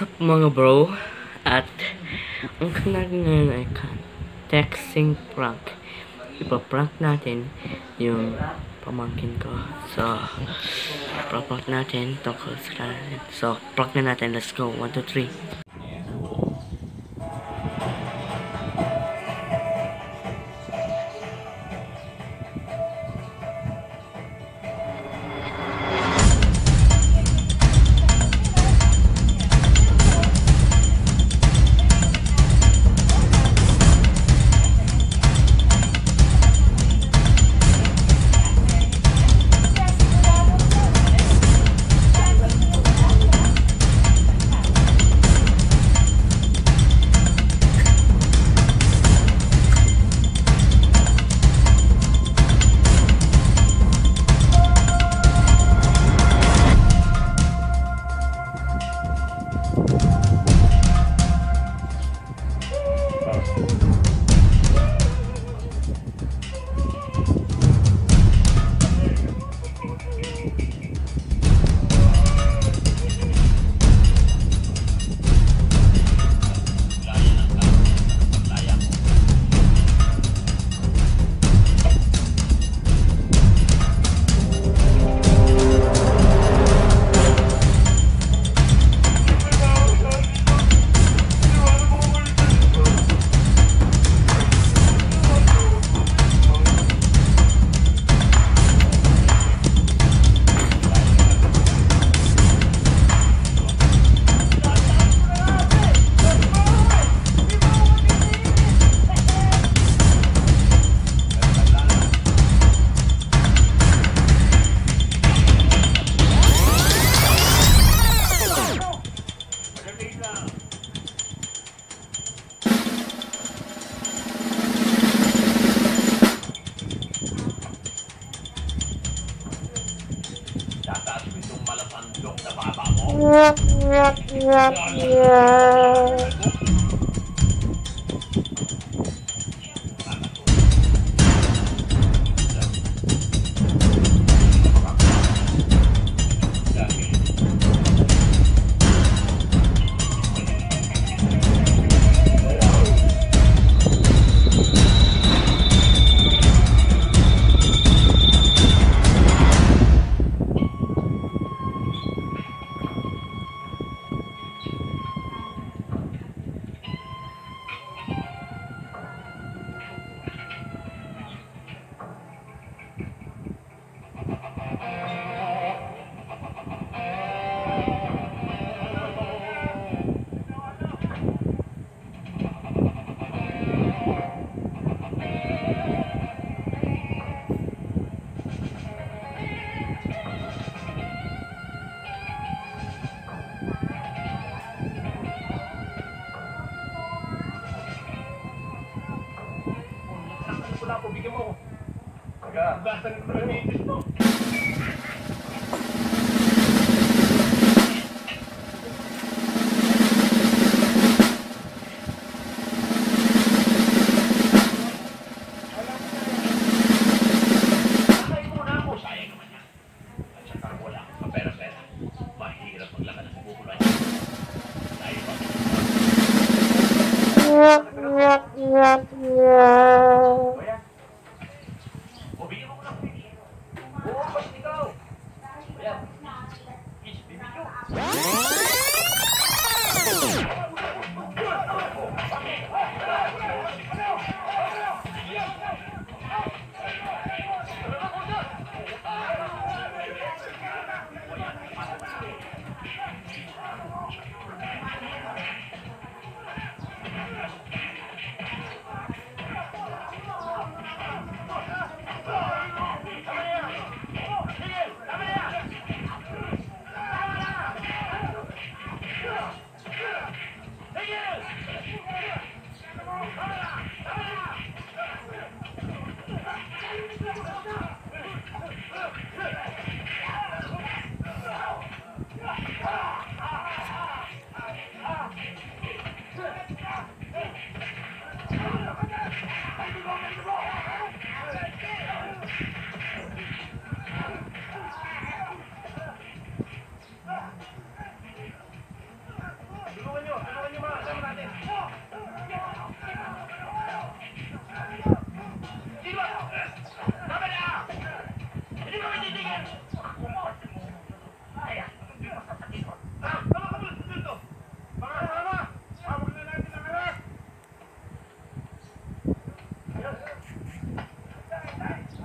Up mga bro? At ang kanal ngayon ay texting prank. Ipaprank natin yung pamangkin ko. So, prank natin tungkol sa. So, prank na natin. Let's go. 1, 2, 3. 哥哥哥 Gasan ko na nitis mo. Sakay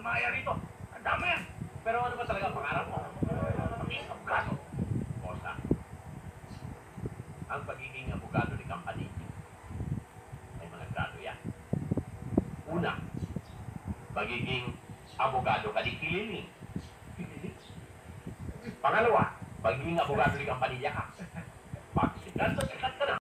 Tama yan. Pero ano ba talaga ang pangarap mo? Maging abogado. Kosa. Ang pagiging abogado ni Campanini ay mga yan. Una, pagiging abogado ka ni. Kililing? Pangalawa, pagiging abogado ni Campanilla ka. Pag sikat na sikat